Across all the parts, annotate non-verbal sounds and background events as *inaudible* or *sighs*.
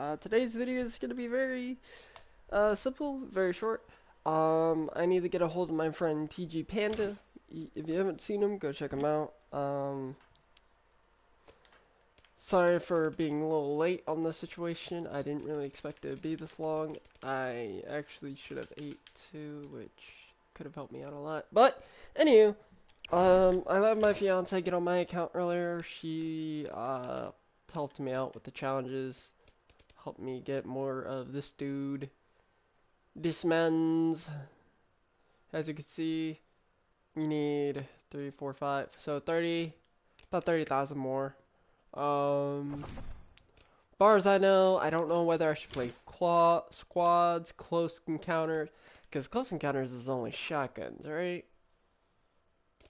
Uh, today's video is going to be very uh, simple, very short. Um, I need to get a hold of my friend TG Panda. If you haven't seen him, go check him out. Um, sorry for being a little late on the situation. I didn't really expect it to be this long. I actually should have ate too, which could have helped me out a lot. But, anywho, um, I let my fiance get on my account earlier. She, uh, helped me out with the challenges. Helped me get more of this dude. This man's. As you can see, you need three, four, five. So 30, about 30,000 more. Um, far as I know, I don't know whether I should play claw squads, close encounters, because close encounters is only shotguns, right?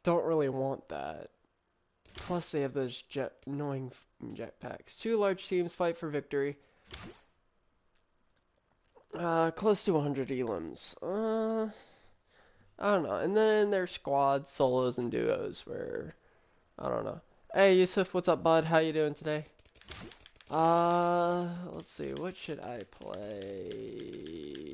Don't really want that. Plus, they have those jet annoying jetpacks. Two large teams fight for victory. Uh, close to 100 elims. Uh, I don't know. And then there's squads, solos, and duos where I don't know. Hey, Yusuf, what's up, bud? How you doing today? Uh, let's see. What should I play?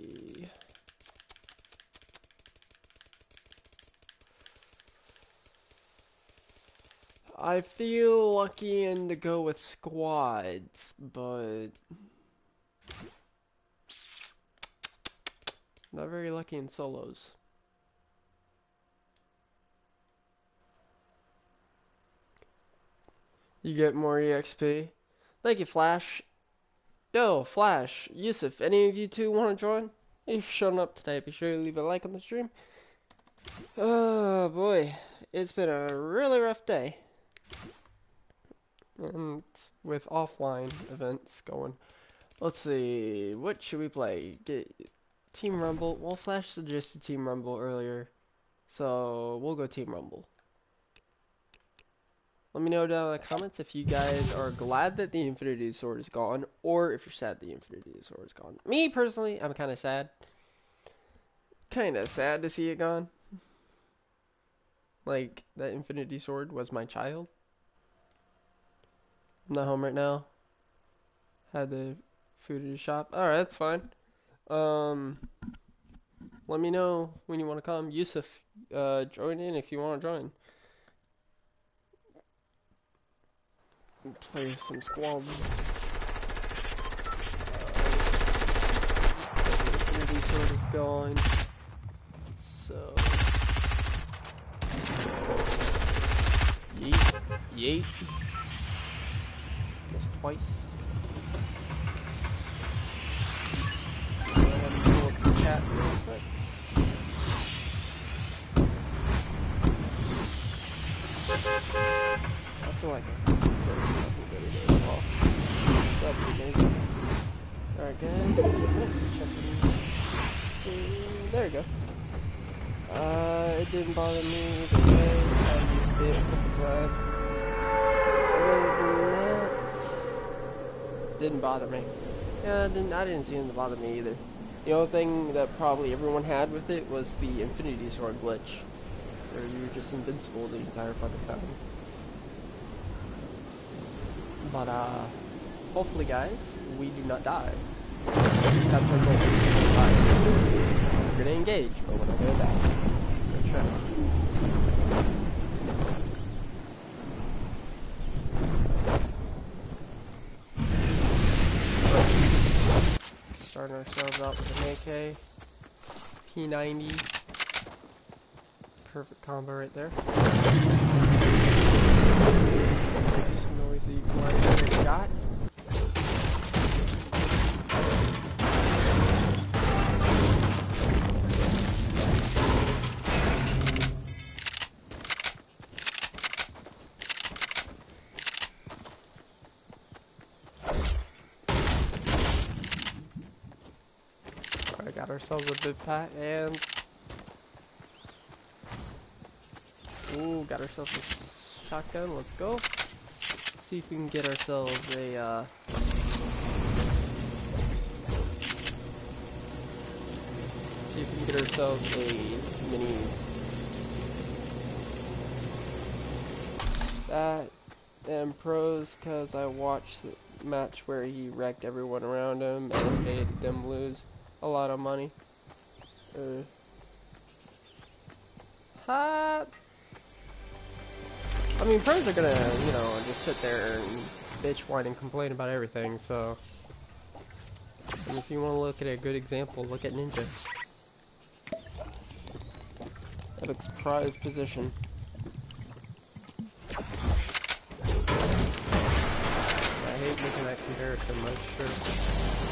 I feel lucky in to go with squads, but not very lucky in solos. You get more EXP. Thank you, Flash. Yo, Flash, Yusuf, any of you two want to join? If you've shown up today, be sure to leave a like on the stream. Oh boy, it's been a really rough day and with offline events going. Let's see, what should we play? Get Team Rumble. Well, Flash suggested Team Rumble earlier, so we'll go Team Rumble. Let me know down in the comments if you guys are glad that the Infinity Sword is gone, or if you're sad the Infinity Sword is gone. Me, personally, I'm kind of sad. Kind of sad to see it gone. Like, that Infinity Sword was my child. I'm not home right now. Had the food at shop. Alright, that's fine. Um, let me know when you want to come. Yusuf, uh, join in if you want to join. Play some squads. Uh, sword is gone. So. Yeet. Yeet twice. Chat real quick. I feel like a video as well. That'd be amazing. Alright guys. There you go. Uh, it didn't bother me either way. I used it a couple times. didn't bother me. Yeah, didn't, I didn't see it bother me either. The only thing that probably everyone had with it was the Infinity Sword glitch, where you were just invincible the entire fucking time. But, uh, hopefully, guys, we do not die. That's our goal. We're gonna engage, but we're not gonna die. Good try. Ourselves out with an AK. P90. Perfect combo right there. Nice noisy shot. Ourselves a big pack and Ooh, got ourselves a shotgun. Let's go. Let's see if we can get ourselves a uh, see if we can get ourselves a minis. That and pros because I watched the match where he wrecked everyone around him and made them lose a lot of money. Uh. I mean, pros are gonna, you know, just sit there and bitch, whine, and complain about everything. So, and if you want to look at a good example, look at Ninja. Epic's prize position. I hate making that comparison, sure.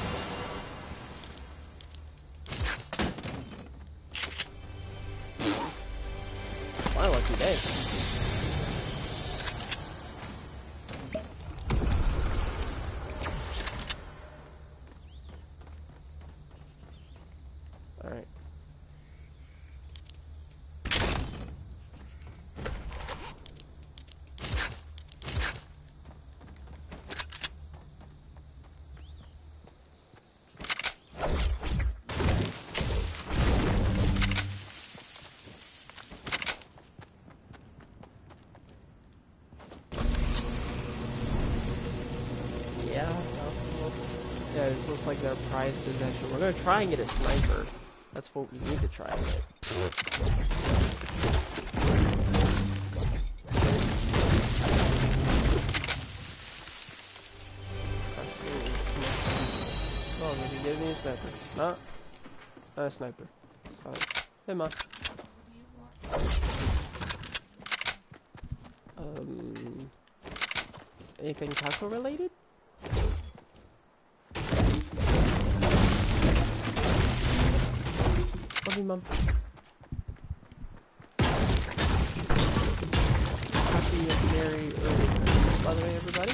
Their prized possession. We're gonna try and get a sniper. That's what we need to try and did he give me a sniper? Not a sniper. It's fine. Hey, ma. Um, anything taco related? Love Mum. Happy very early Christmas, by the way, everybody.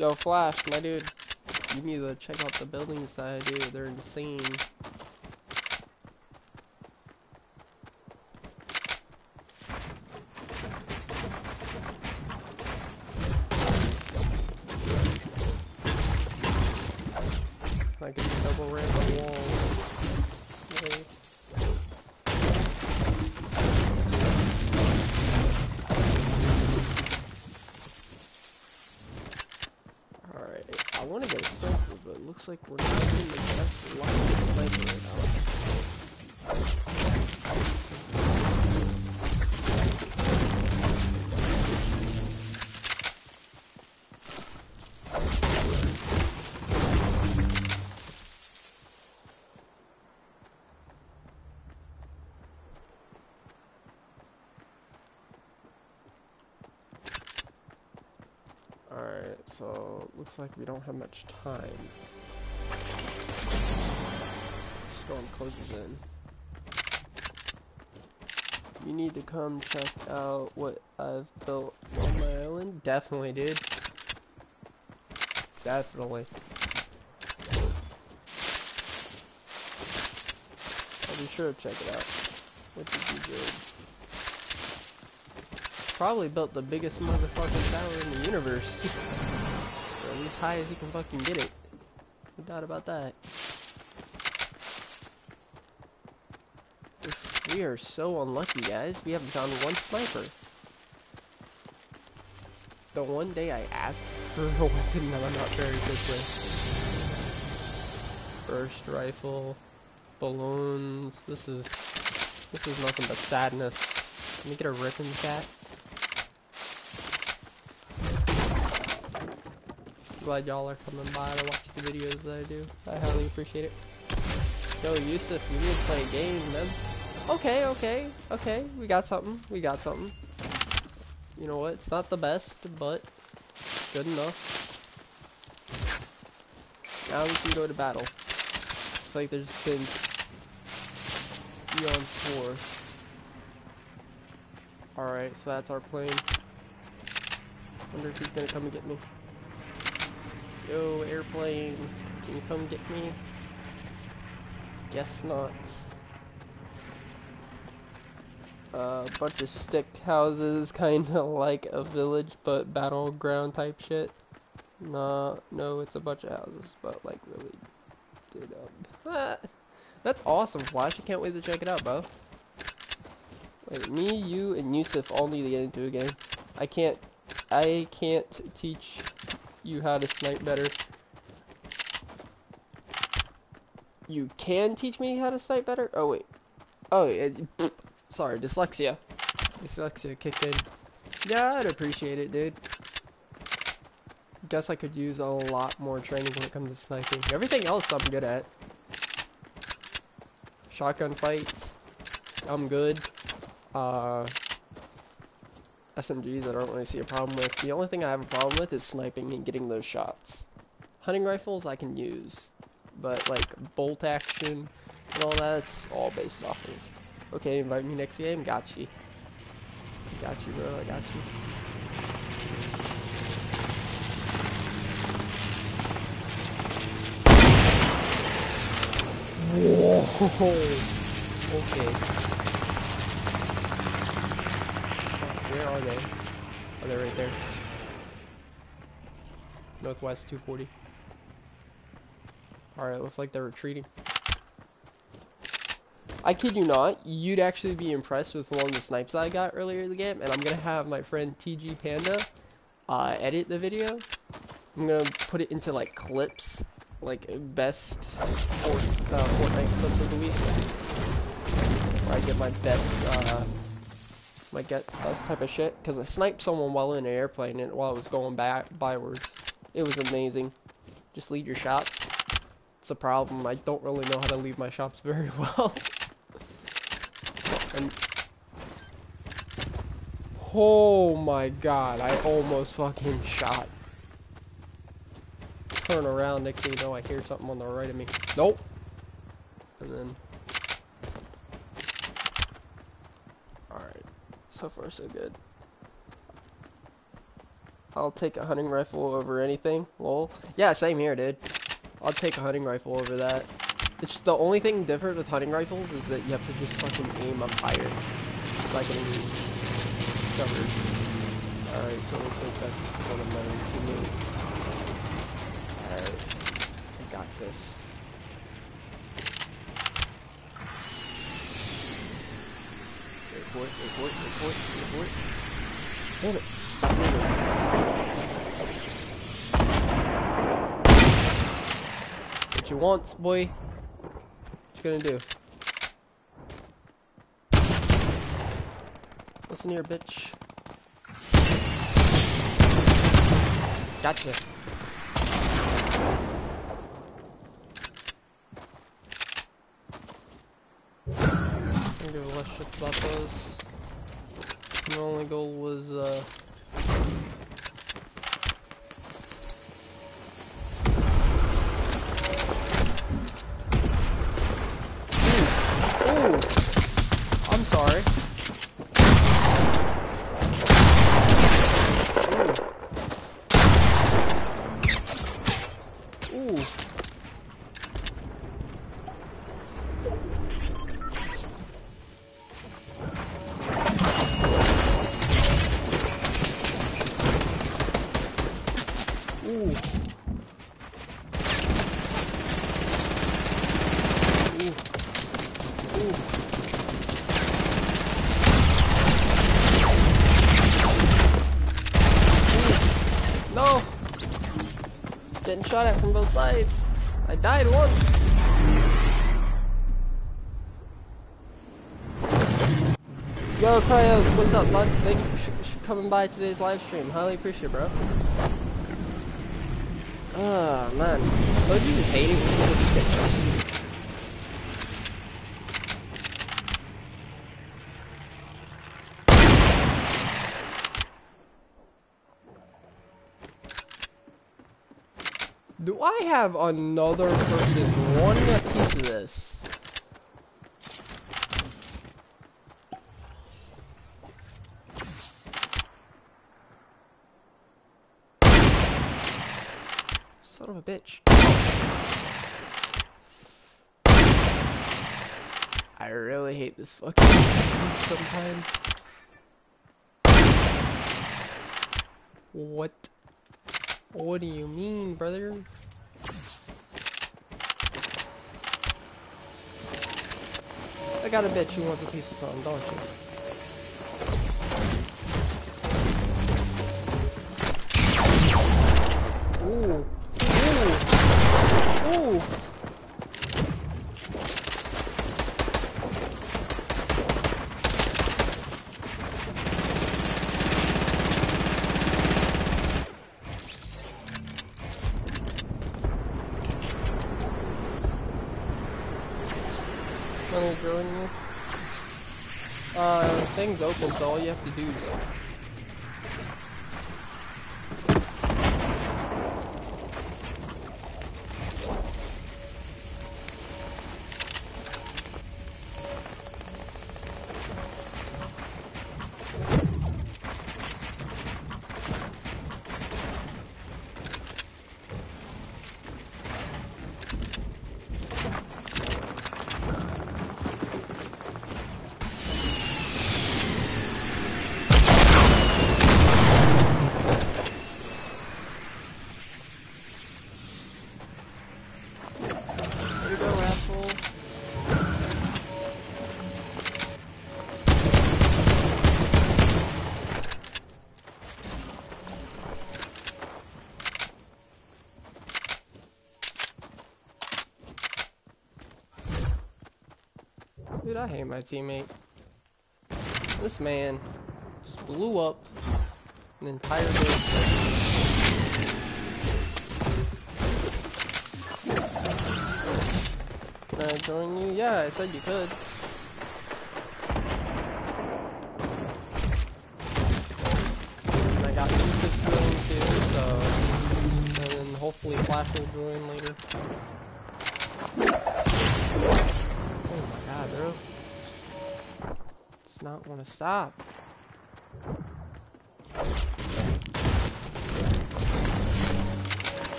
Yo, Flash, my dude. You need to check out the buildings that I do. They're insane. Looks looks like we don't have much time. Storm closes in. You need to come check out what I've built on my island? Definitely, dude. Definitely. I'll be sure to check it out. What did you build? Probably built the biggest motherfucking tower in the universe. *laughs* as high as you can fucking get it. No doubt about that. We are so unlucky, guys. We haven't found one sniper. The one day I asked for a *laughs* weapon that I'm not very good with. Burst rifle, balloons. This is this is nothing but sadness. Let me get a ribbon cat. Glad y'all are coming by to watch the videos that I do. I highly appreciate it. Yo, Yusuf, you need to play a game, man. Okay, okay, okay. We got something. We got something. You know what? It's not the best, but good enough. Now we can go to battle. It's like there's been Eon 4. Alright, so that's our plane. Wonder if he's gonna come and get me. Yo, airplane, can you come get me? Guess not a uh, bunch of stick houses, *laughs* kind of like a village, but battleground type shit. No, no, it's a bunch of houses, but like really, dude, um, ah, *laughs* that's awesome, Flash. I can't wait to check it out, bro. Wait, me, you, and Yusuf all need to get into a game. I can't, I can't teach you how to snipe better. You can teach me how to snipe better? Oh, wait. Oh, sorry, dyslexia. Dyslexia kicked in. Yeah, I'd appreciate it, dude. Guess I could use a lot more training when it comes to sniping. Everything else I'm good at. Shotgun fights, I'm good. Uh, SMGs I don't really see a problem with. The only thing I have a problem with is sniping and getting those shots. Hunting rifles I can use, but like bolt action and all that's all based off of. Okay, invite me next game. Got you. I Got you, bro. I got you. Whoa. *laughs* Okay. Where are they? Are they right there? Northwest 240. Alright, looks like they're retreating. I kid you not, you'd actually be impressed with one of the snipes that I got earlier in the game, and I'm gonna have my friend TG Panda uh, edit the video. I'm gonna put it into like clips, like best uh, Fortnite clips of the week, where I get my best, uh, my get best type of shit. Cause I sniped someone while in an airplane and while I was going back bywards. It was amazing. Just lead your shots. It's a problem. I don't really know how to leave my shots *laughs* very well. And oh my god, I almost fucking shot. Turn around, next thing you know I hear something on the right of me. Nope. And then Alright. So far so good. I'll take a hunting rifle over anything. Lol. Yeah, same here, dude. I'll take a hunting rifle over that. It's the only thing different with hunting rifles is that you have to just fucking aim up higher. Like getting discovered. Alright, so looks like that's one of my teammates. Alright. I got this. Wait for it, wait for it, wait for it, wait for it. Damn it, stop moving. What you want, boy? What you gonna do? Listen here, bitch. Gotcha. i give a less shit about those. My only goal was, shot at from both sides. I died once. Yo, Cryos, what's up, bud? Thank you for coming by today's live stream. Highly appreciate it, bro. Ah, oh, man. Don't you just hate it when people just get Do I have another person wanting a piece of this? Son of a bitch. I really hate this fucking sometimes. What? What do you mean, brother? I gotta bet you want a piece of something, don't you? So all you have to do is I hate my teammate. This man just blew up an entire. Can I join you? Yeah, I said you could. I got Lucas join too, so... And then hopefully Flash will join later. Oh my god, bro. Not want to stop.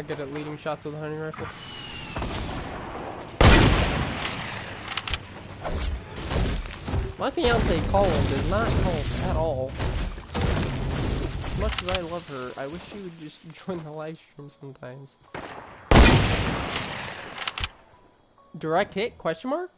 Not good at leading shots with a hunting rifle. My fiance Colin does not golf at all. As much as I love her, I wish she would just *laughs* join the live stream sometimes. Direct hit? Question mark?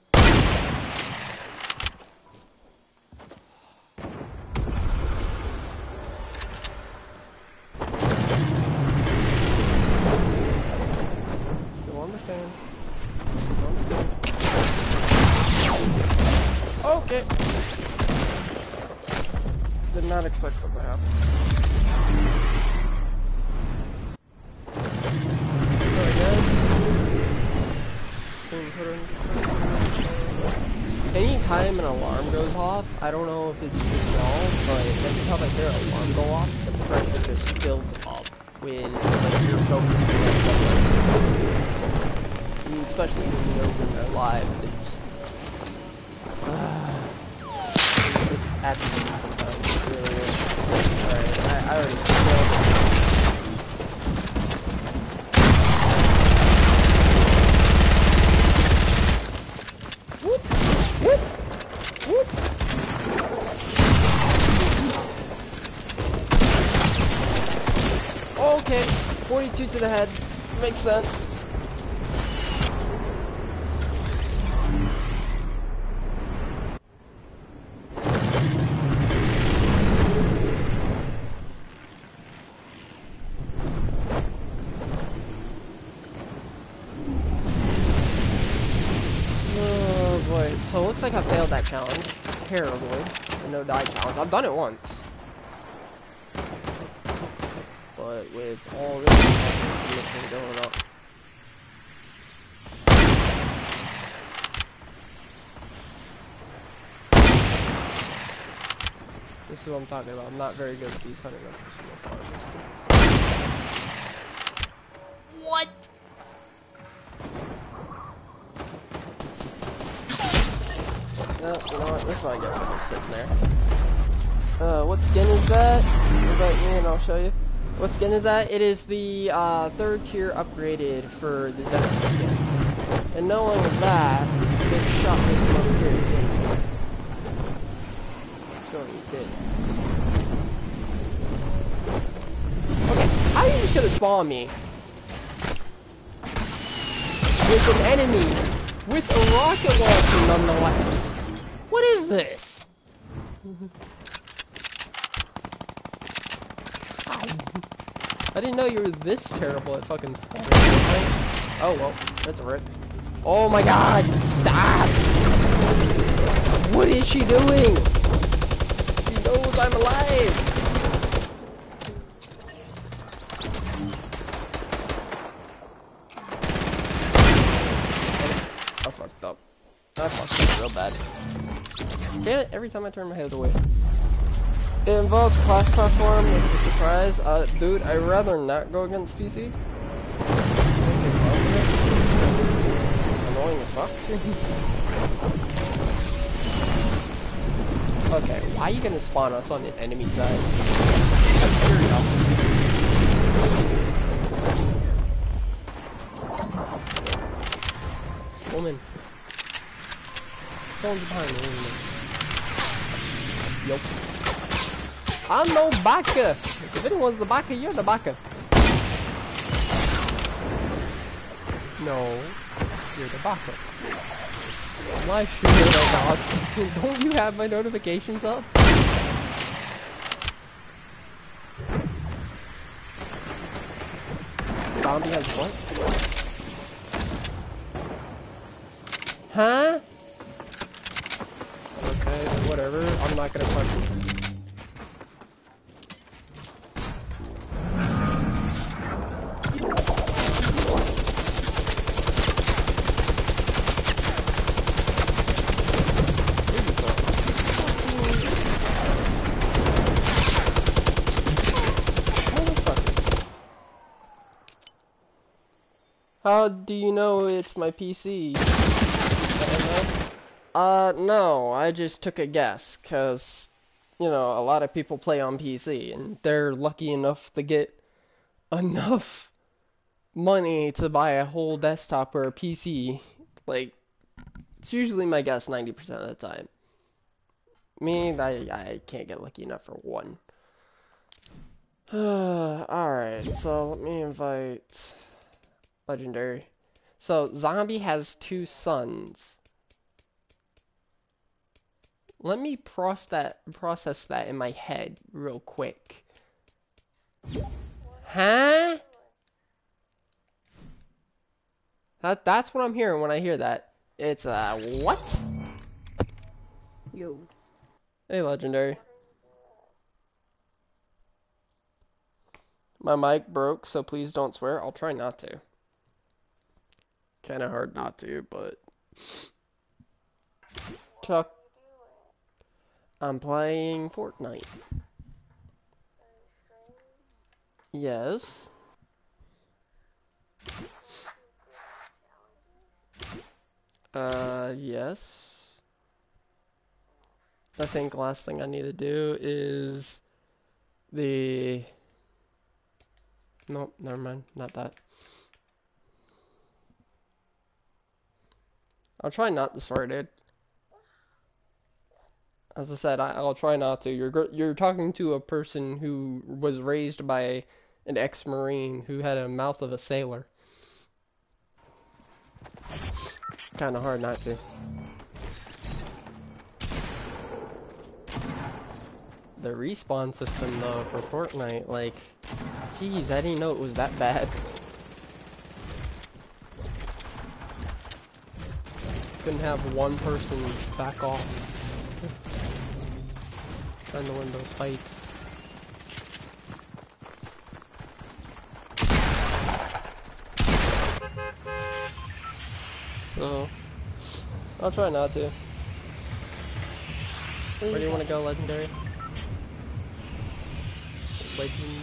To the head. Makes sense. Oh boy, so it looks like I failed that challenge terribly. The no die challenge. I've done it once. But with all this going up. This is what I'm talking about. I'm not very good at these hunting rifles from a far distance. What? No, you know what? That's what I get for just sitting there. Uh, what skin is that? Invite me and I'll show you. What skin is that? It is the uh, third tier upgraded for the Zenith skin. And knowing that, this big shot with over here. he did. Okay, how are you just gonna spawn me? With an enemy, with a rocket launcher nonetheless. What is this? *laughs* I didn't know you were this terrible at fucking. Oh well, that's a rip. Oh my god, stop! What is she doing? She knows I'm alive! I fucked up. I fucked up real bad. Damn it, every time I turn my head away. It involves class platform, it's a surprise. Uh, dude, I'd rather not go against PC. Annoying as fuck. *laughs* okay, why are you gonna spawn us on the enemy side? I'm curious. Woman. Someone's behind me. Yup. I'm no backer. If anyone's the backer, you're the backer. No, you're the backer. Why should oh you *laughs* dog? Don't you have my notifications up? Zombie has what? Huh? Okay, whatever. I'm not gonna punch you. How do you know it's my PC? Uh, no, I just took a guess, because, you know, a lot of people play on PC, and they're lucky enough to get enough money to buy a whole desktop or a PC. Like, it's usually my guess 90% of the time. Me, I, I can't get lucky enough for one. *sighs* Alright, so let me invite legendary. So, Zombie has two sons. Let me process that, process that in my head real quick. Huh? That, that's what I'm hearing when I hear that. It's, uh, what? Yo. Hey, Legendary. My mic broke, so please don't swear. I'll try not to. Kinda hard not to, but... Chuck. I'm playing Fortnite. Yes. Uh, yes. I think last thing I need to do is the... Nope, never mind, not that. I'll try not to swear, dude. As I said, I, will try not to. You're you're talking to a person who was raised by an ex-marine who had a mouth of a sailor. Kind of hard not to. The respawn system, though, for Fortnite, like, jeez, I didn't know it was that bad. *laughs* Couldn't have one person back off. Trying to win those fights. So, I'll try not to. Where do you want to go, Legendary? Legend.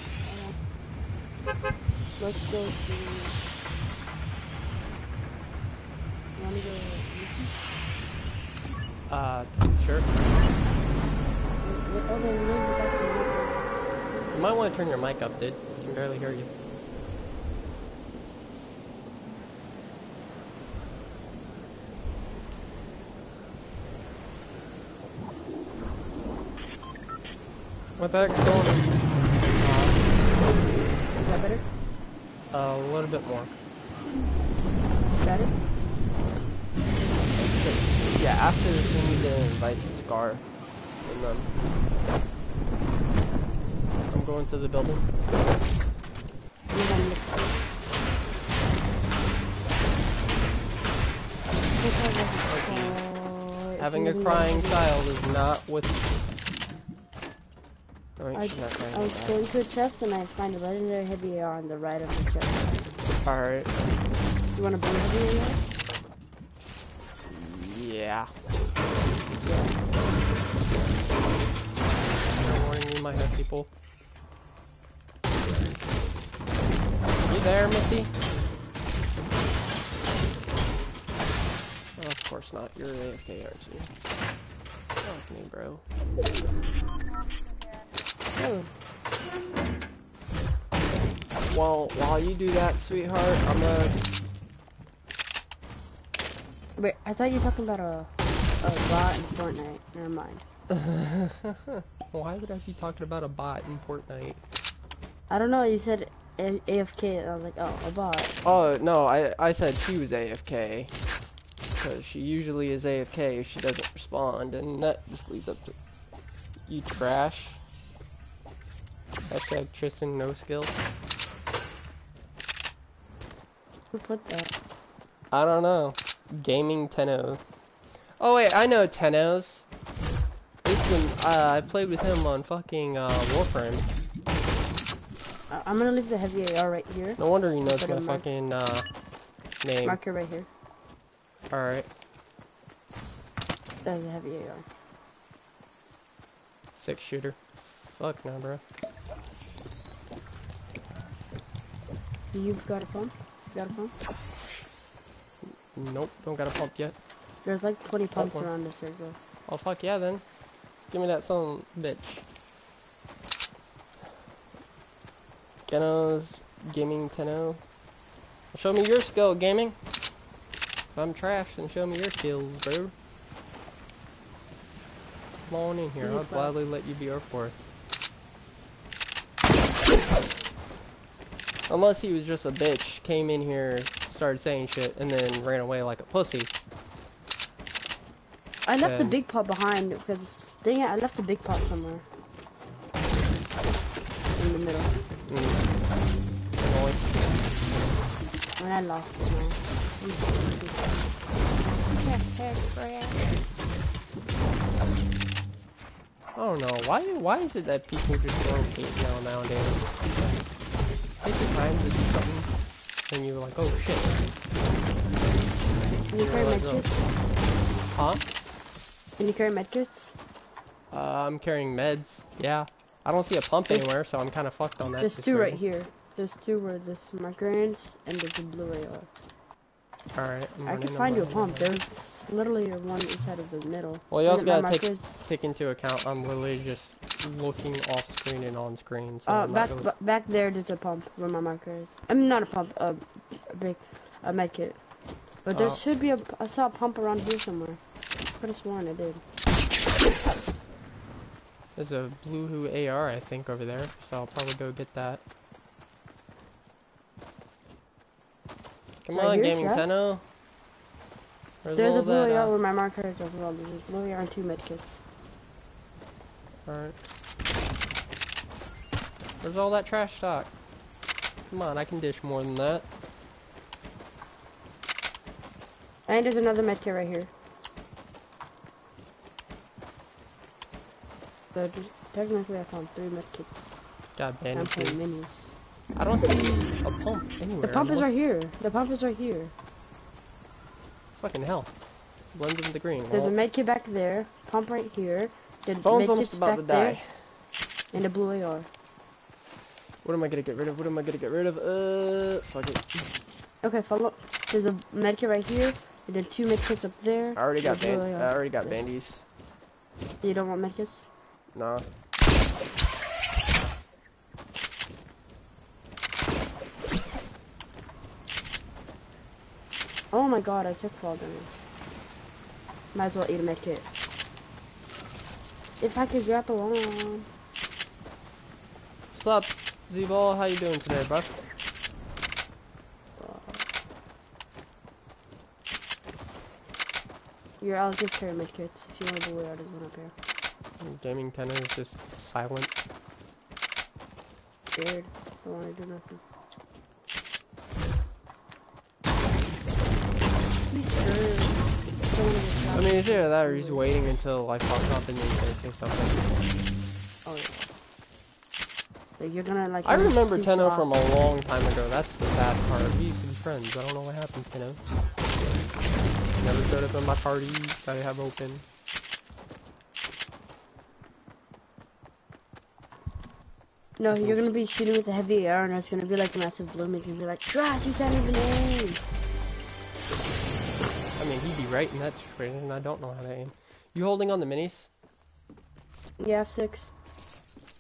Let's go to. Uh, sure. You might want to turn your mic up, dude. I can barely hear you. With that going Is that better? uh, a little bit more. Better? Yeah, after this we need to invite Scar and then I'm going to the building. You want me to- it's Having a crying child is not with Oh, I, not. I was going to a chest and I find a legendary heavy AR on the right of the chest. Alright. Do you want to bring heavy AR? Yeah. We people. You there, Missy? Oh, of course not. You're AFK, aren't you? Fuck me, bro. Oh, Well, while you do that, sweetheart, I'm gonna... wait, I thought you were talking about a, a bot in Fortnite. Never mind. *laughs* Why would I be talking about a bot in Fortnite? I don't know, you said A- AFK, I was like, oh, a bot. Oh, no, I, I said she was AFK. Because she usually is AFK if she doesn't respond, and that just leads up to... You trash. Hashtag Tristan no skill. Who put that? I don't know. Gaming Tenno. Oh wait, I know Tenno's. Is, uh, I played with him on fucking uh, Warframe. I'm gonna leave the heavy AR right here. No wonder he knows my fucking uh, name. Marker right here. Alright. That's a heavy AR. Six shooter. Fuck no, bro. You've got a pump? You got a pump? Nope, don't got a pump yet. There's like 20 pumps one. around this circle. Oh fuck yeah then. Give me that song, bitch. Geno's gaming Tenno. Show me your skill, gaming. If I'm trash, then show me your skills, bro. Come on in here, I'll gladly let you be our fourth. Unless he was just a bitch, came in here, started saying shit, and then ran away like a pussy. I left the big pot behind because dang it, I left the big pot somewhere. In the middle. Mm. And I lost it now. I don't know. Why why is it that people just throw hate mail nowadays? Take your time to do something and you're like, oh shit. Can you carry medkits? Huh? Can you carry medkits? Uh, I'm carrying meds. Yeah. I don't see a pump There's- anywhere, so I'm kind of fucked on that. There's two right here. There's two where this marker ends and there's a blue AR. Alright. I'm I can find you a pump. I'm. There's literally one inside of the middle. Well, you also gotta take take into account I'm literally just looking off screen and on screen. So Uh, back really- back there, there's a pump where my marker is. I mean, not a pump, a, a big, a med kit. But there Oh. should be a. I saw a pump around here somewhere. Could have sworn I did. There's a blue Who AR, I think, over there, so I'll probably go get that. Come Right on, Gaming? Tenno. There's a blue that, AR uh, where my marker is as well. There's a blue AR and two medkits. Alright. Where's all that trash stock? Come on, I can dish more than that. And there's another med kit right here. So technically, I found three med kits. God, I'm playing bandages. minis. I don't see a pump anywhere. The pump I'm is right here. The pump is right here. Fucking hell. Blends into the green. There's a Well, med kit back there. Pump right here. The phone's almost about to there, die. And a blue AR. What am I gonna get rid of? What am I gonna get rid of? Uh, fuck it. Okay, follow. There's a med kit right here. And then two med kits up there. I already got band. I already got bandies. You don't want med kits? Nah. Oh my god, I took fall damage. Might as well eat a med kit. If I could grab on. What's up, Z-Ball? How you doing today, bro? Your I'll just carry my kits if you want to bully out, there's one up here. Gaming tenor is just silent. Scared. Don't want to do nothing. He's scared. Don't wanna get I mean, it's either that or he's waiting until I fuck up and then he's gonna say something. Oh yeah. Like you're gonna like. I remember Tenno from a long time ago. That's the sad part. We used to be friends. I don't know what happened, Tenno. Never showed up in my parties that I have open. No, you're gonna be shooting with a heavy AR and it's gonna be like a massive bloom. It's gonna be like, trash, you can't even aim. I mean, he'd be right in that situation, and I don't know how to aim. You holding on the minis? Yeah, F6.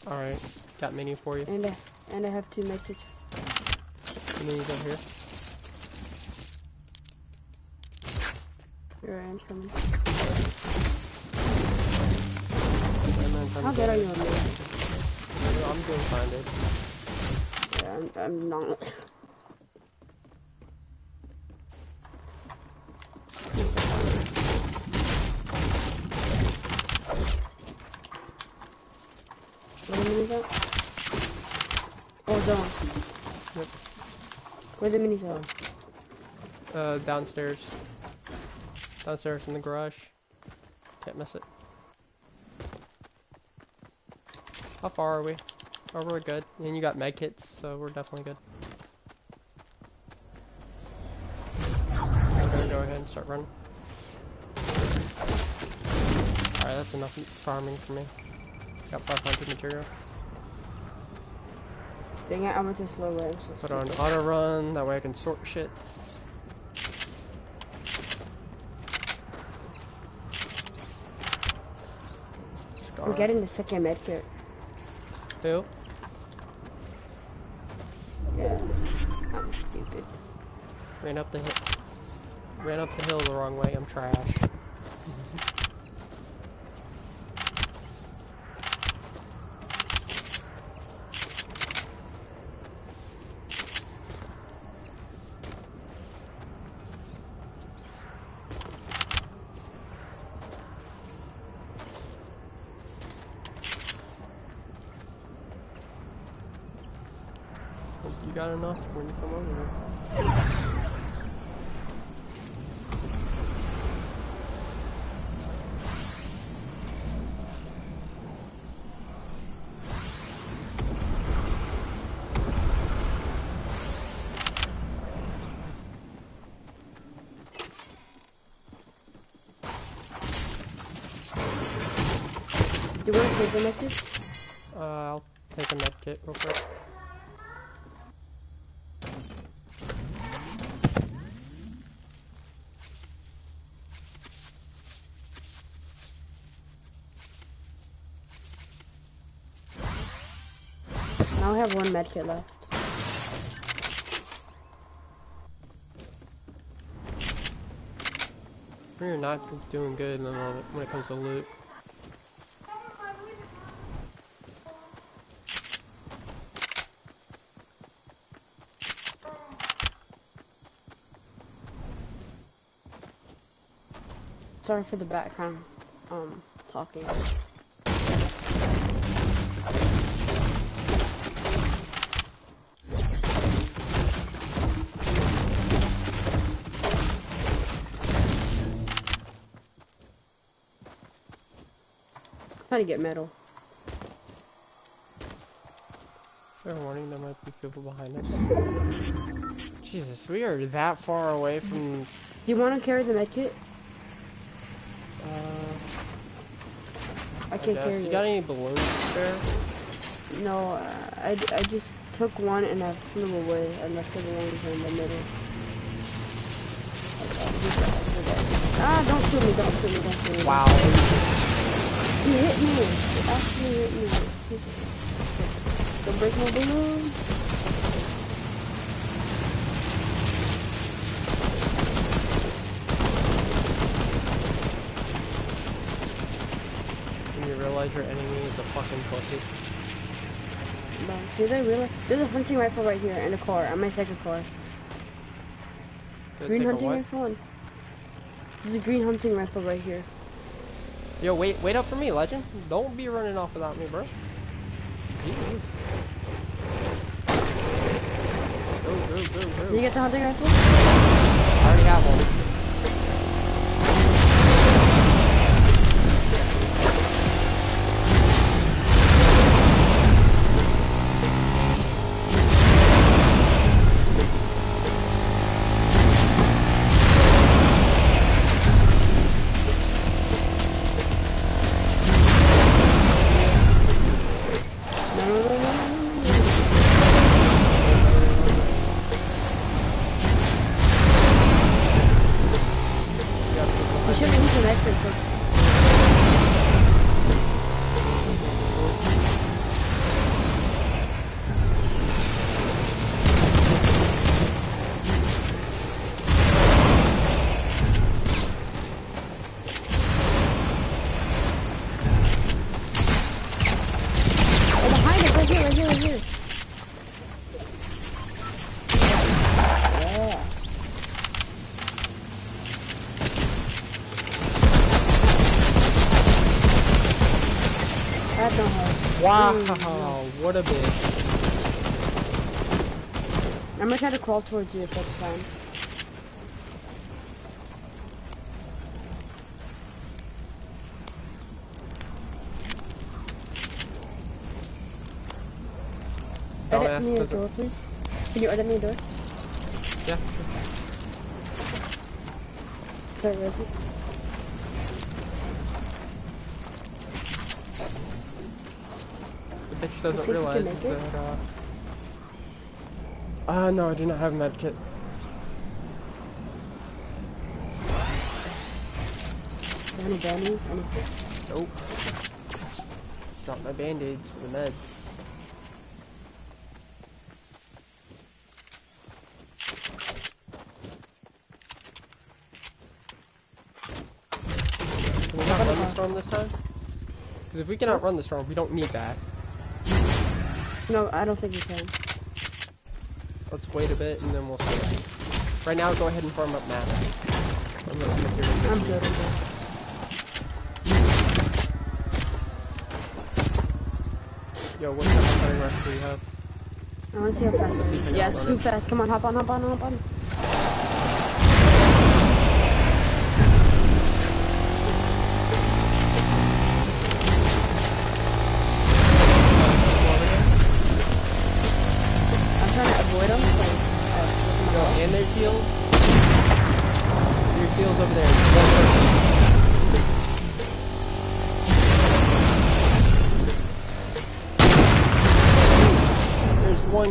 Alright, got mini for you. And I, and I have two medkits. The minis over here. Here I am coming. And then time How good go. are you on? I'm doing fine, dude. Yeah, I'm, I'm not. Where the minis at? Oh, zone. Yep. Where the minis are? Uh, downstairs. Downstairs in the garage. Can't miss it. How far are we? Oh, we're good. And you got med kits, so we're definitely good. I'm gonna go ahead and start running. Alright, that's enough farming for me. Got 500 material. Dang it, I went to slow way. So Put on auto run, that way I can sort shit. Scar. I'm getting the second medkit. Who? Yeah. I'm stupid. Ran up the hill. Ran up the hill the wrong way. I'm trash. *laughs* got enough when you come over here. Do you want to take the medkits? Uh, I'll take a med kit real quick. Have one medkit left. We're not doing good in the moment when it comes to loot. Sorry for the background, um, talking. To get metal. Fair warning, there might be people behind us. Jesus, we are that far away from. Do you want to carry the medkit? Uh, I I can't guess. carry You it. got any balloons spare? No, uh, I, I just took one and I flew away. I left the balloons in the middle. Okay, I'll do that, I'll do that. Ah, don't shoot me, don't shoot me, don't shoot me. Wow. He hit me. He actually hit me. Don't break my balloon. When you realize your enemy is a fucking pussy. Bounce. do they really? There's a hunting rifle right here and a car. I might take a car. Green hunting rifle. There's a green hunting rifle right here. Yo, wait, wait up for me, legend. Don't be running off without me, bro. Jeez. Go, go, go, Did you get the hunting rifle? I already have one. Wow, what a bitch. I'm gonna try to crawl towards you if that's fine. Don't edit me a door, please. Can you edit me a door? yeah. Is that Rosie? The bitch doesn't realize that. Uh, uh, no, I do not have a med kit. Do you have any bandies? Anything? Nope. Drop my band-aids for the meds. Can we not run the storm this time? Because if we cannot run the storm, we don't need that. No, I don't think you can. Let's wait a bit and then we'll see. Right now, go ahead and farm up mana. I'm gonna come here and I'm good, I'm good. Yo, what type of hunting rifle do you have? I wanna see how fast it is. Yeah, it's too fast. Come on, hop on, hop on, hop on.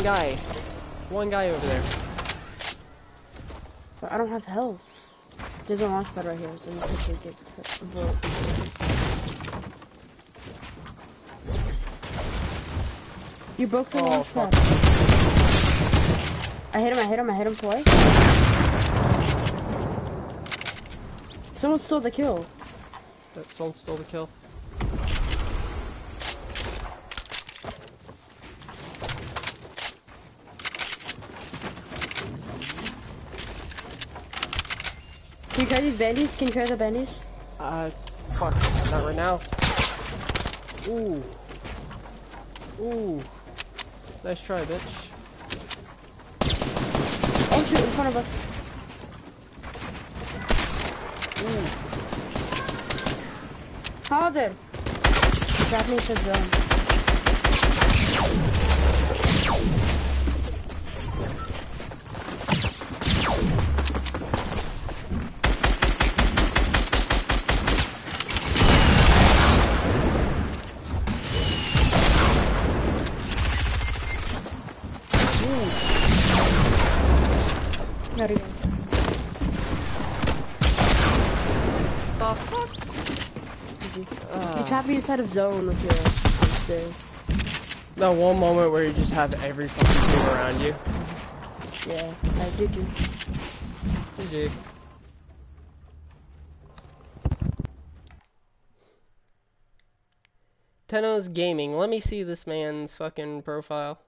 Guy. One guy over there. but I don't have health. There's a launch pad right here, so you should get. You broke the Oh, launch pad. I hit him, I hit him, I hit him twice. Someone stole the kill. That someone stole the kill. Can you carry these bandies? Can you carry the bandies? Uh, fuck. Not right now. Ooh. Ooh. Nice try, bitch. Oh shoot, in front of us. How there? Japanese said zone. Inside of zone with your upstairs. That one moment where you just have every fucking team around you. Yeah, I did you. GG. Tenno's Gaming. Let me see this man's fucking profile.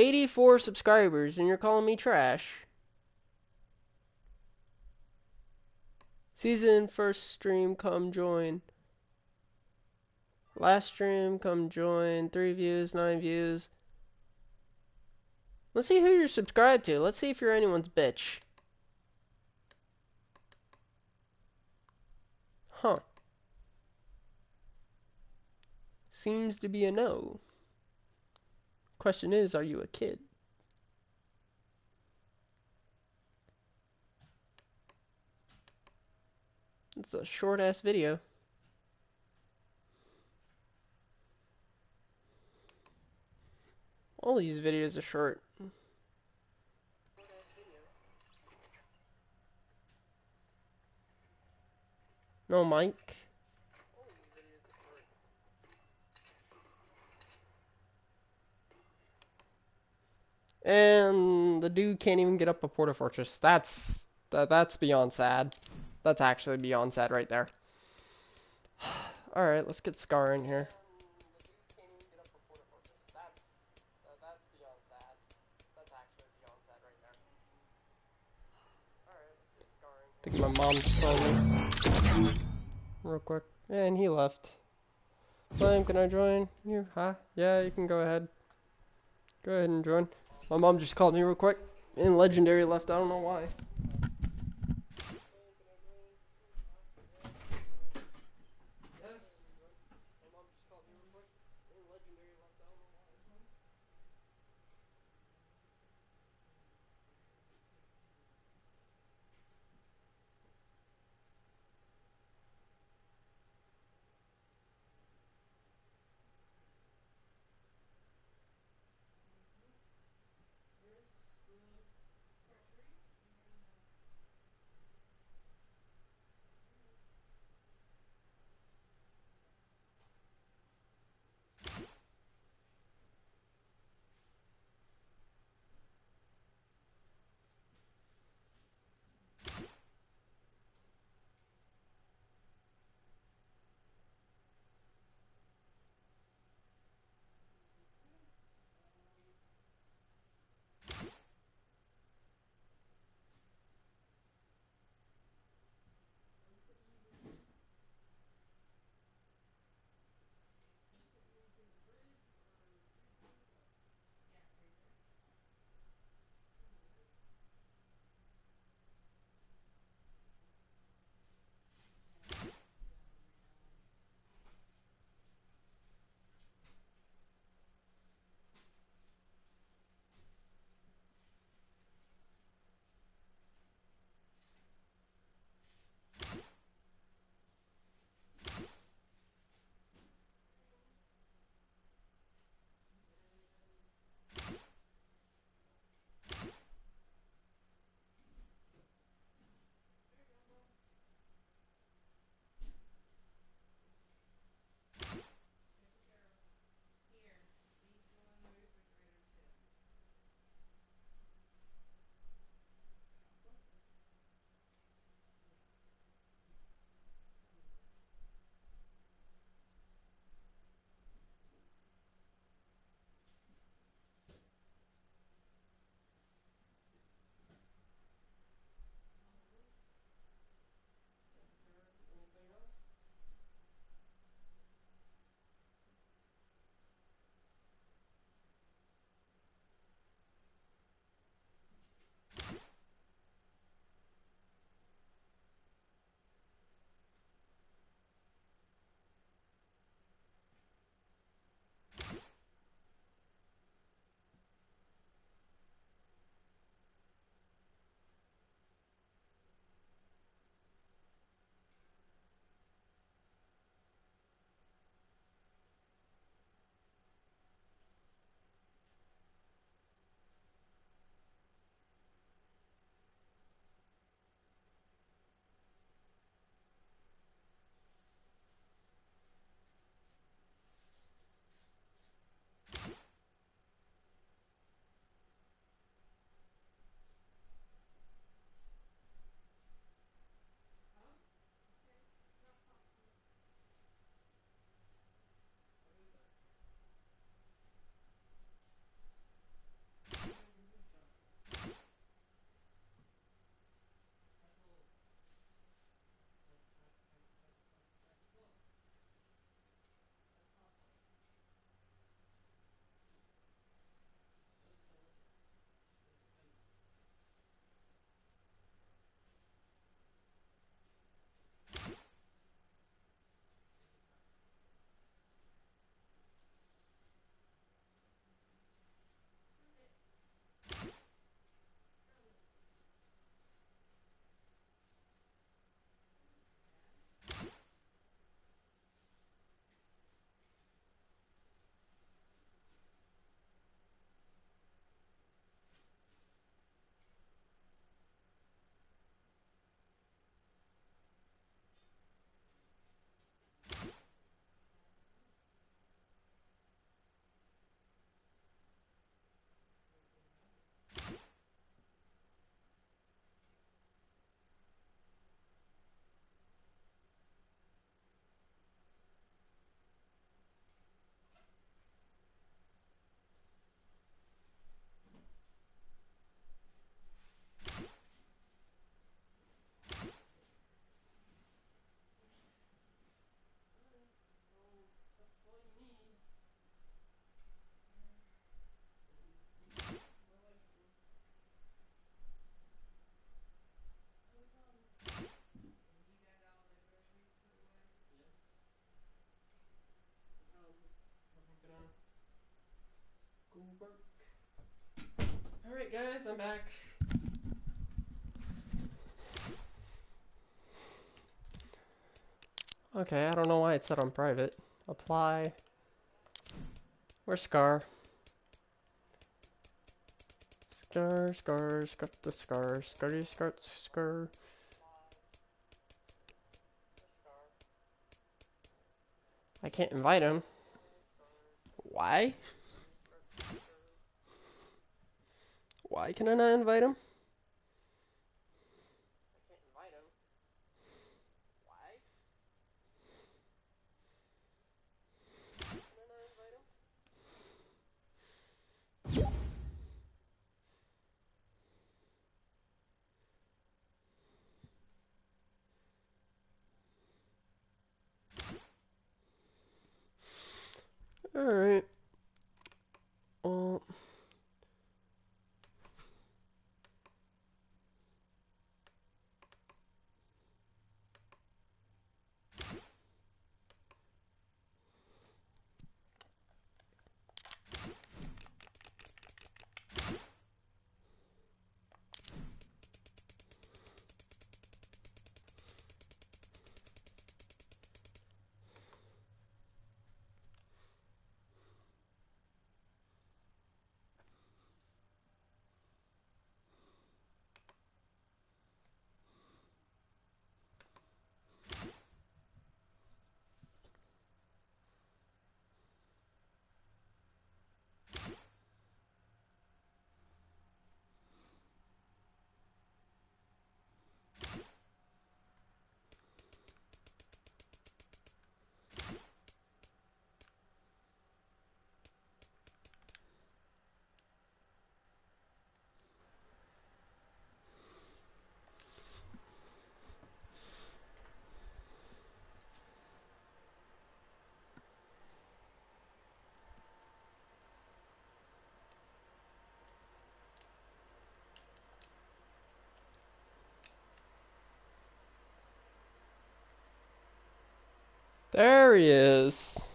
84 subscribers and you're calling me trash. Season first stream, come join. Last stream, come join. Three views, nine views. Let's see who you're subscribed to. Let's see if you're anyone's bitch. Huh. Seems to be a no. Question is, are you a kid? It's a short ass video. All these videos are short. No mic. And the dude can't even get up a porta fortress. That's that, that's beyond sad. That's actually beyond sad right there. *sighs* Alright, let's get Scar in here. I think my mom told me. Real quick. And he left. Flame, can I join you? Huh? Yeah, you can go ahead. Go ahead and join. My mom just called me real quick. And Legendary left. I don't know why. I'm back. Okay, I don't know why it's set on private. Apply. Where's Scar? Scar, Scar, Scar, the Scar, Scarty, Scar, Scar. I can't invite him. Why? Why can I not invite him? I can't invite him. Why can I not invite him? Alright. Well. There he is.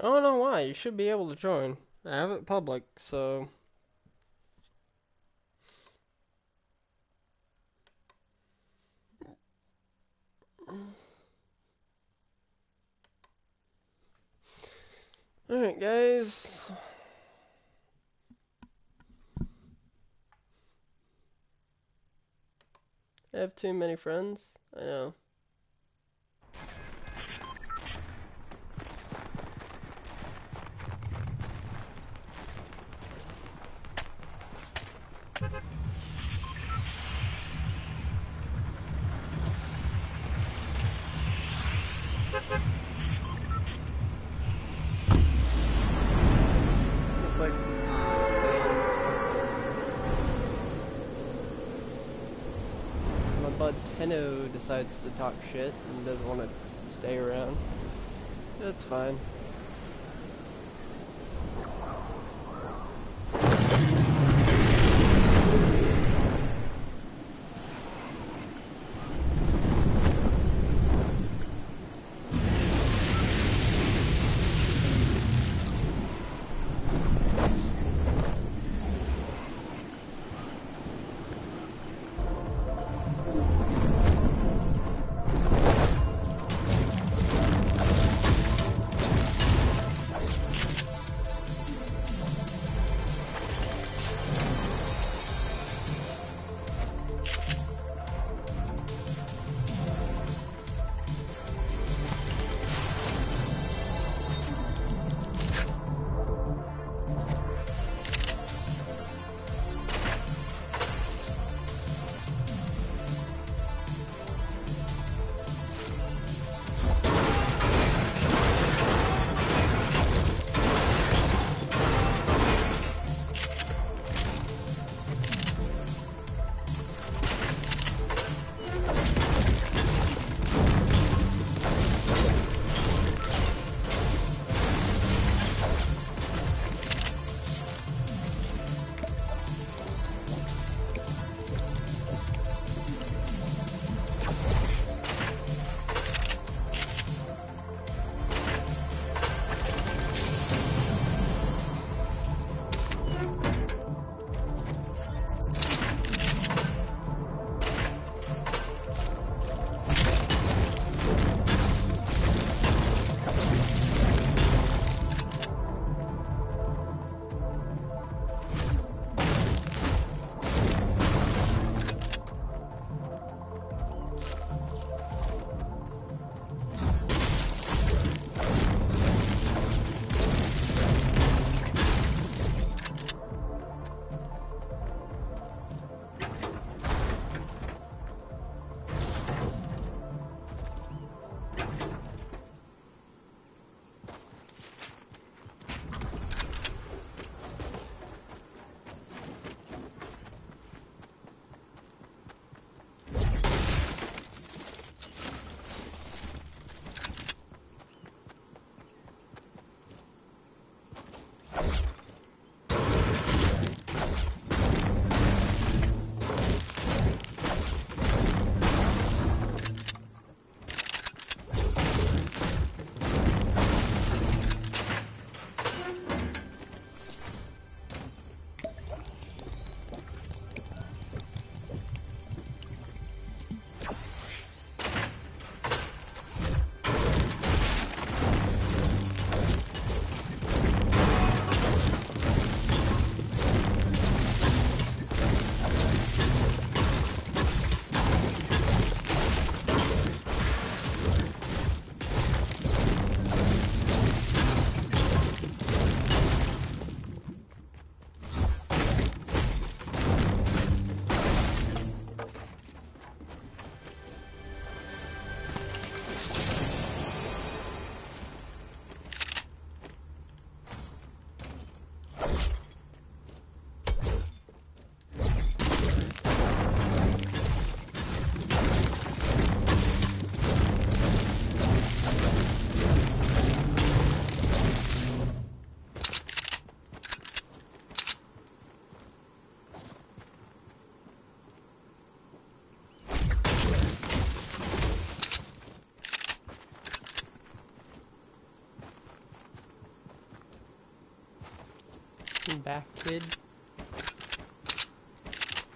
I don't know why. You should be able to join. I have it public, so. Alright, guys. I have too many friends. I know. My bud Tenno decides to talk shit and doesn't want to stay around. That's fine.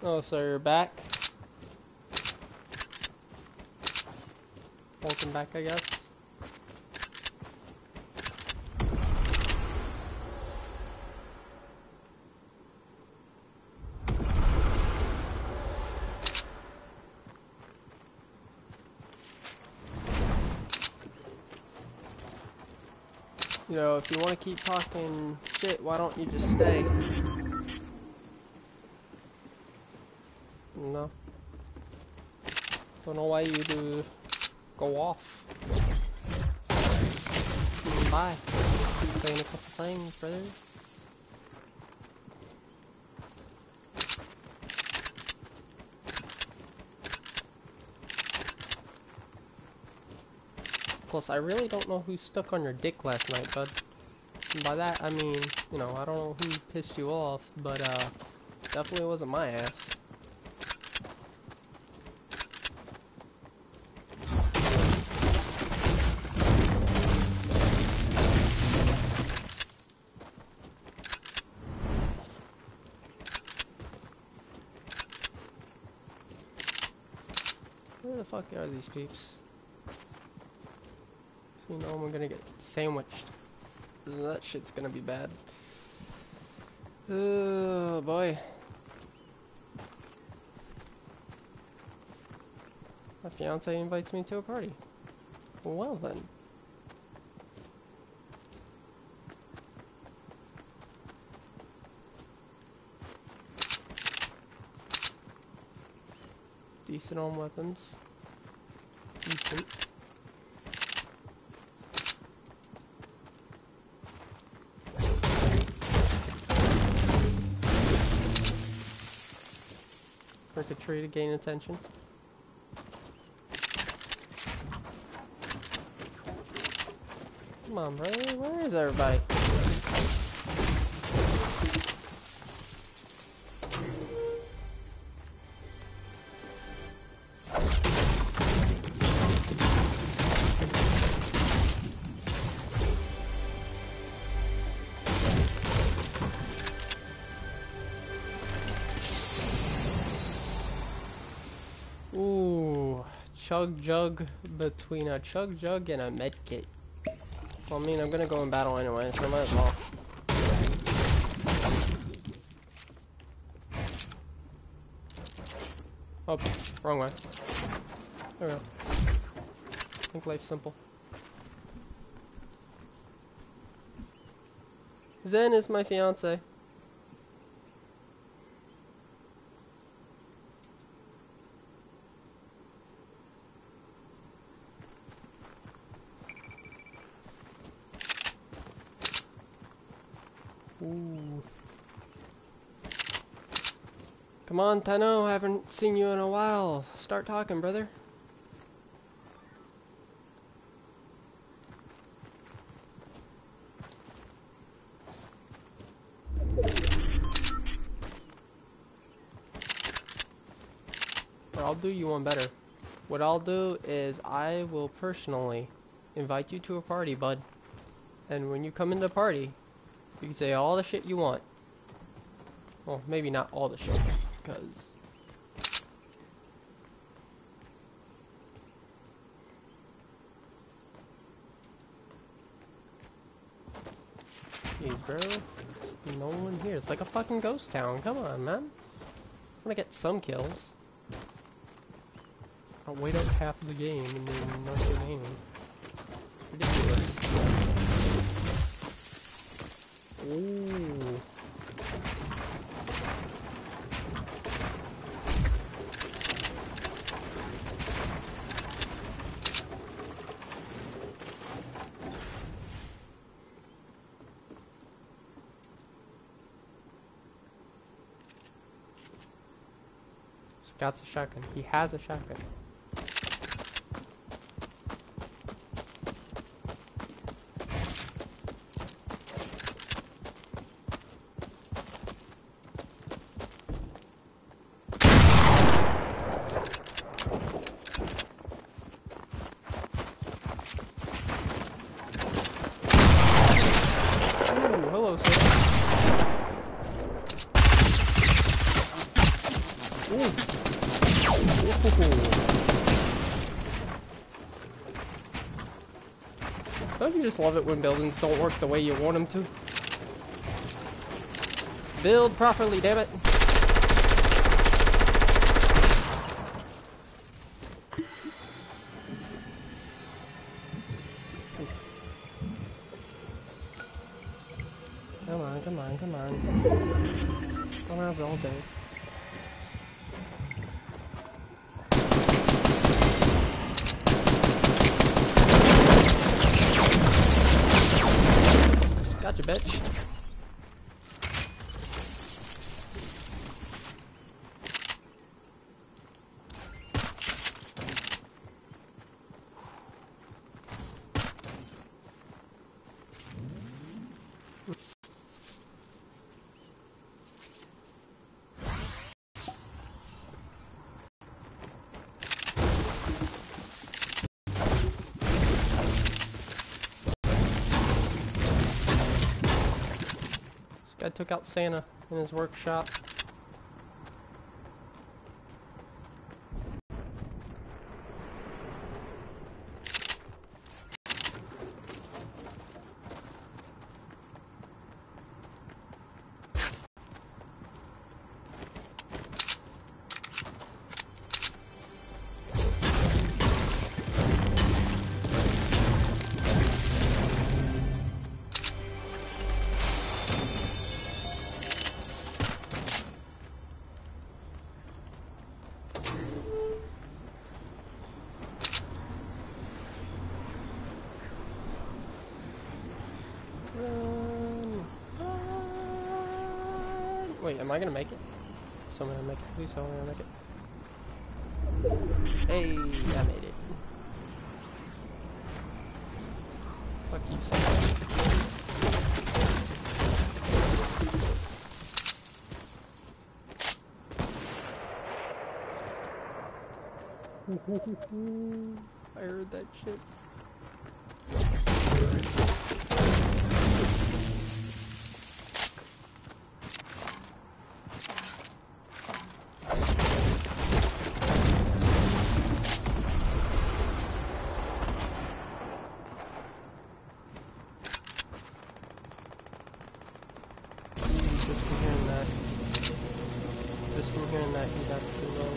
Oh, so you're back? Welcome back, I guess. You know, if you want to keep talking shit, why don't you just stay? No. Don't know why you do go off. Bye. Playing a couple things, brother. Plus, I really don't know who stuck on your dick last night, bud. And by that, I mean, you know, I don't know who pissed you off, but, uh, definitely wasn't my ass. Where the fuck are these peeps? You know we're gonna get sandwiched. That shit's gonna be bad. Oh boy. My fiance invites me to a party. Well then. Decent on weapons. Decent. Work a tree to gain attention. Come on, brother. Where is everybody? Chug jug between a chug jug and a med kit. Well, I mean, I'm gonna go in battle anyway, so I might as well. Oh, wrong way. There we go. Think life simple. Zen is my fiance. Ooh. Come on, Tano. I haven't seen you in a while. Start talking, brother. I'll do you one better. What I'll do is I will personally invite you to a party, bud. And when you come into the party, you can say all the shit you want. Well, maybe not all the shit, because... Jeez, bro. No one here. It's like a fucking ghost town. Come on, man. I'm gonna get some kills. I'll wait out half of the game and then not get any. Ridiculous. Ooh. Scott's a shotgun. He has a shotgun. Ooh, hello, sir. Don't you just love it when buildings don't work the way you want them to? Build properly, damn it! Come on, come on, come on. Don't have all day. Gotcha, bitch. This guy took out Santa in his workshop. Gonna make it? So I'm gonna make it. Please I'm gonna make it. Hey, I made it. Fuck you, son. *laughs* I heard that shit. Just from hearing that. Just from hearing that, he got too low.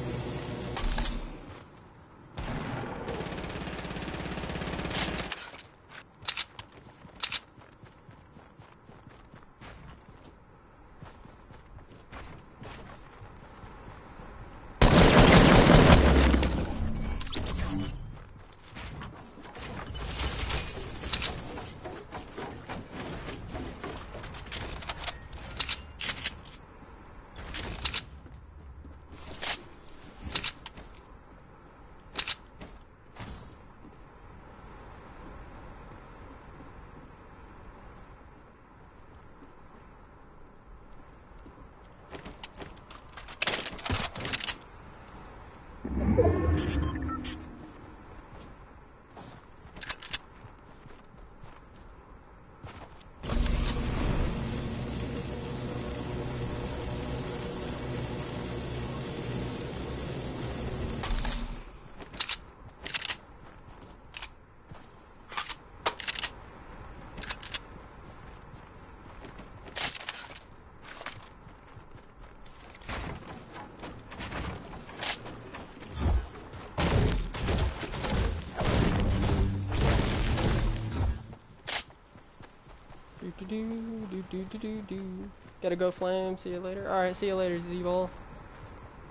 Do do do do do. Gotta go, Flame. See you later. All right, see you later, Z-Ball.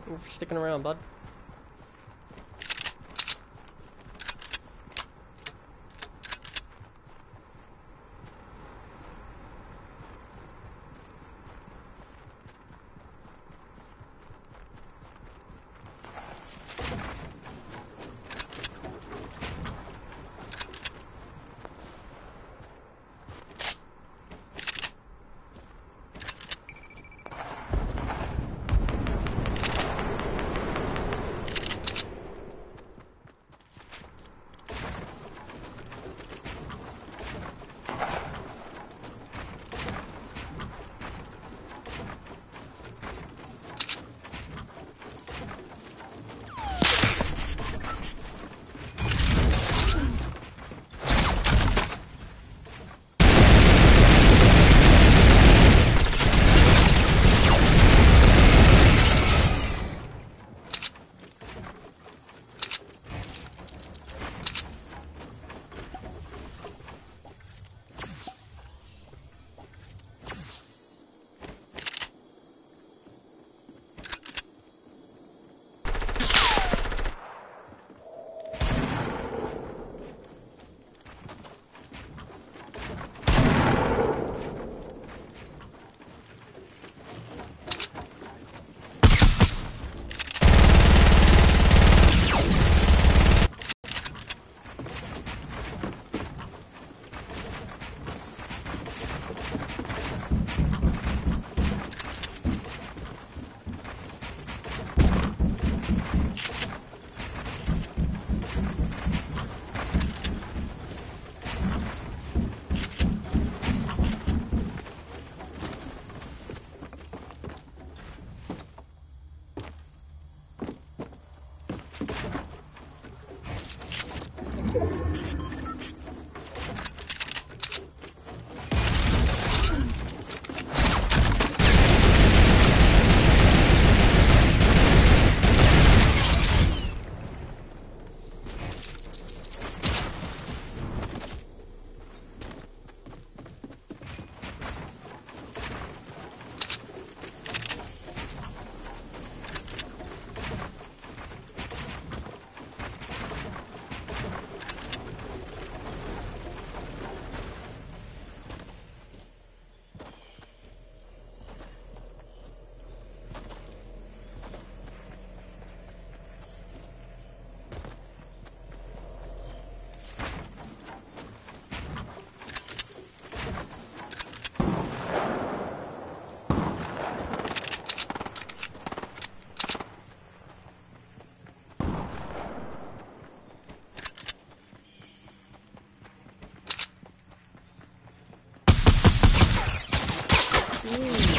Thanks for sticking around, bud. Ooh.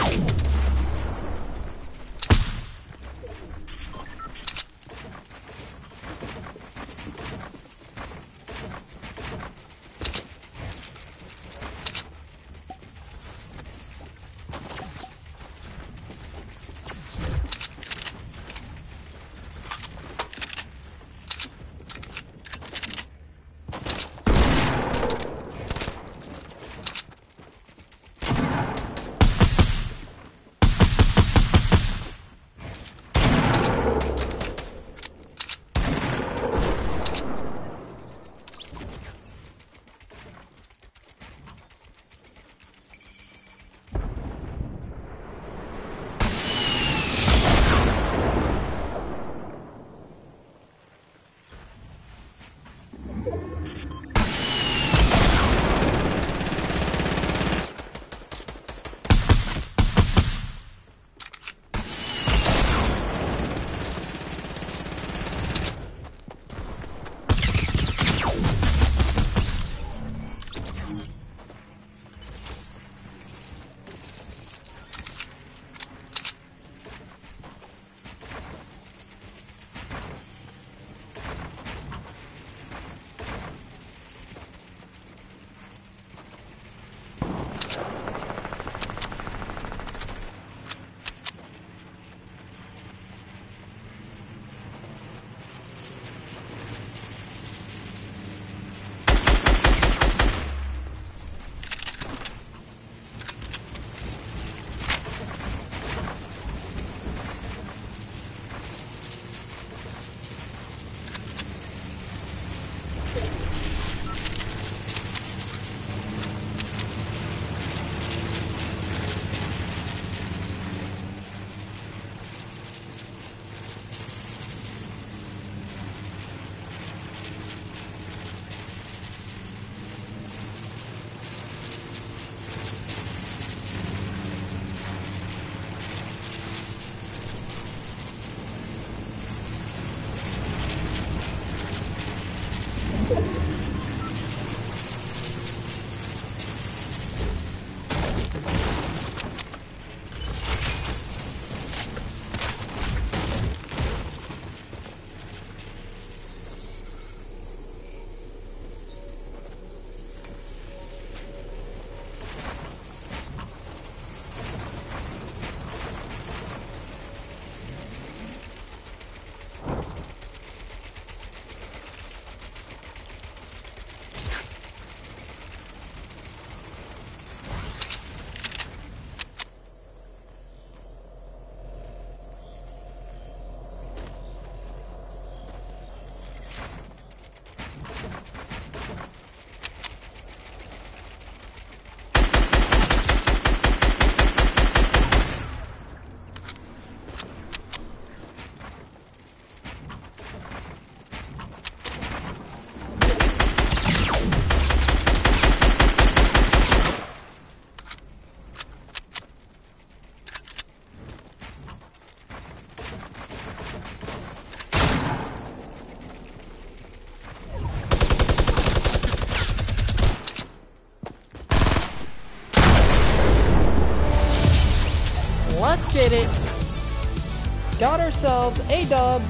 Got ourselves a dub.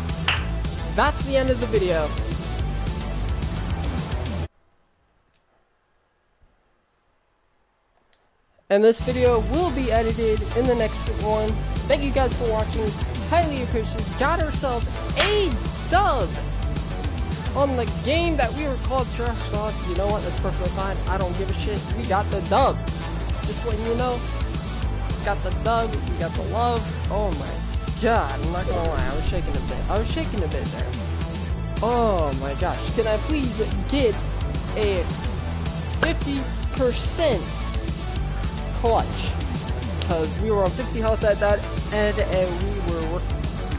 That's the end of the video. And this video will be edited in the next one. Thank you guys for watching. Highly appreciated. Got ourselves a dub on the game that we were called Trash Talk. You know what? That's perfectly fine. I don't give a shit. We got the dub. Just letting you know. Got the dub. We got the love. Oh my god. I'm not gonna lie. I was shaking a bit. I was shaking a bit there. Oh my gosh. Can I please get a 50% clutch? Because we were on 50 health at that end and we were work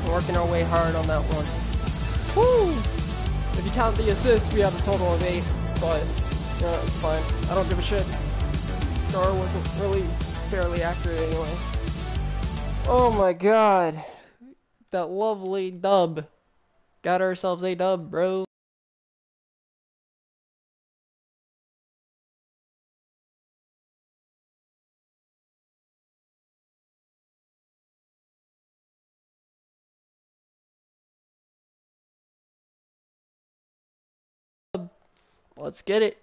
working our way hard on that one. Woo! If you count the assists, we have a total of 8, but yeah, it's fine. I don't give a shit. Star wasn't really fairly accurate anyway. Oh my god. That lovely dub. Got ourselves a dub, bro. Let's get it.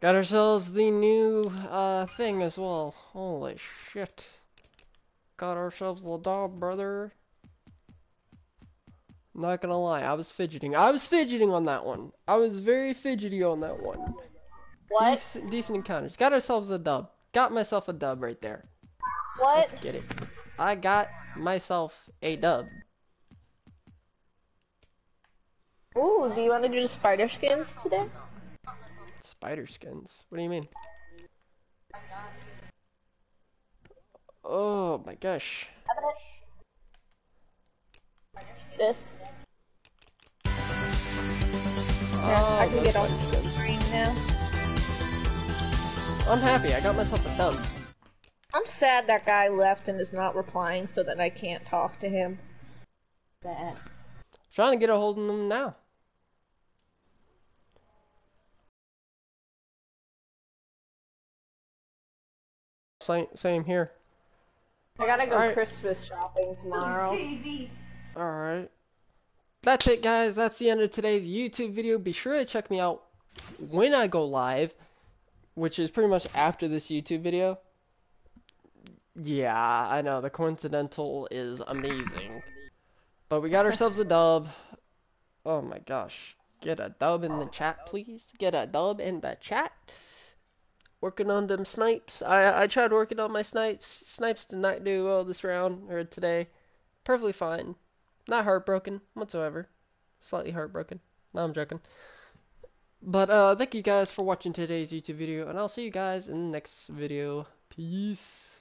Got ourselves the new uh, thing as well. Holy shit. Got ourselves the dog, brother. Not gonna lie, I was fidgeting. I was fidgeting on that one. I was very fidgety on that one. What? Decent, decent encounters. Got ourselves a dub. Got myself a dub right there. What? Let's get it. I got myself a dub. Ooh, do you want to do the spider skins today? Spider skins? What do you mean? Oh my gosh. This. Oh, I can get on the screen now. I'm happy. I got myself a dub. I'm sad that guy left and is not replying so that I can't talk to him. That. Trying to get a hold of them now. Same, same here. I gotta go Alright. Christmas shopping tomorrow. Alright. That's it, guys. That's the end of today's YouTube video. Be sure to check me out when I go live, which is pretty much after this YouTube video. Yeah, I know. The coincidental is amazing. But we got ourselves a dub. Oh my gosh. Get a dub in the chat, please. Get a dub in the chat. Working on them snipes. I I tried working on my snipes. Snipes did not do well this round or today. Perfectly fine. Not heartbroken whatsoever. Slightly heartbroken. No, I'm joking. But uh, thank you guys for watching today's YouTube video, and I'll see you guys in the next video. Peace.